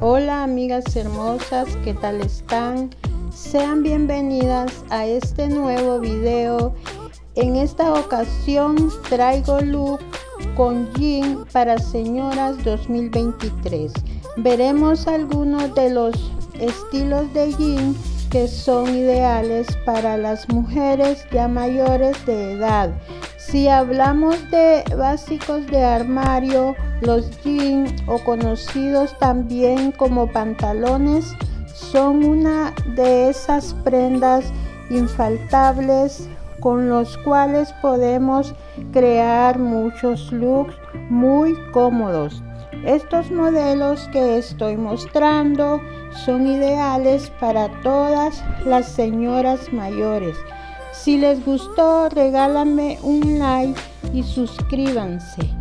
Hola amigas hermosas, ¿qué tal están? Sean bienvenidas a este nuevo video. En esta ocasión traigo look con jean para señoras 2023. Veremos algunos de los estilos de jean que son ideales para las mujeres ya mayores de edad. Si hablamos de básicos de armario, los jeans o conocidos también como pantalones son una de esas prendas infaltables con los cuales podemos crear muchos looks muy cómodos. Estos modelos que estoy mostrando son ideales para todas las señoras mayores. Si les gustó, regálame un like y suscríbanse.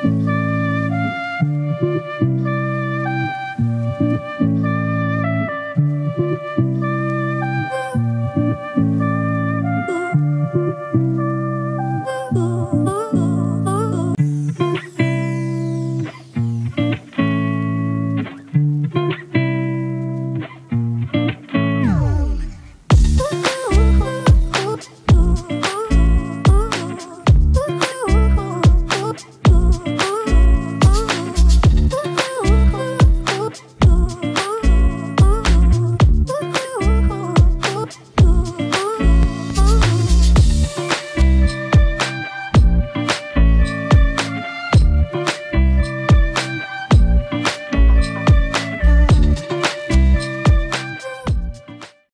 Thank you.